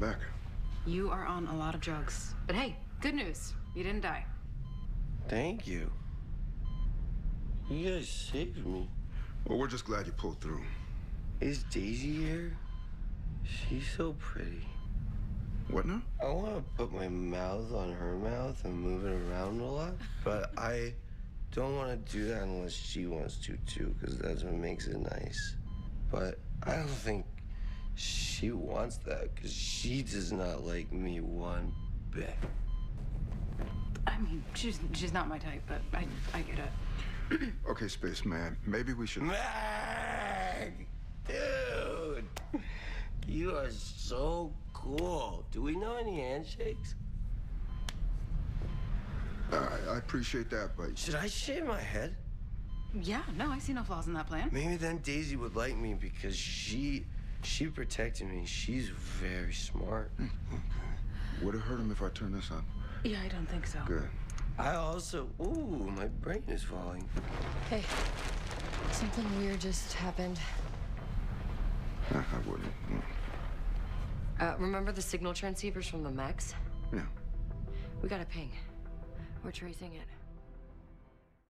I'm back. You are on a lot of drugs. But hey, good news. You didn't die. Thank you. You guys saved me. Well, we're just glad you pulled through. Is Daisy here? She's so pretty. What now? I want to put my mouth on her mouth and move it around a lot, but I don't want to do that unless she wants to too, because that's what makes it nice. But I don't think she wants that, because she does not like me one bit. I mean, she's she's not my type, but I I get it. Okay, Spaceman, maybe we should. Mack! Dude! You are so cool. Do we know any handshakes? All right, I appreciate that, but Should I shave my head? Yeah, no, I see no flaws in that plan. Maybe then Daisy would like me because she she protected me. She's very smart. would it hurt him if I turn this on? Yeah, I don't think so. Good. I also ooh, my brain is falling. Hey, something weird just happened. Nah, I wouldn't. Mm. Uh, remember the signal transceivers from the mechs? Yeah. We got a ping. We're tracing it.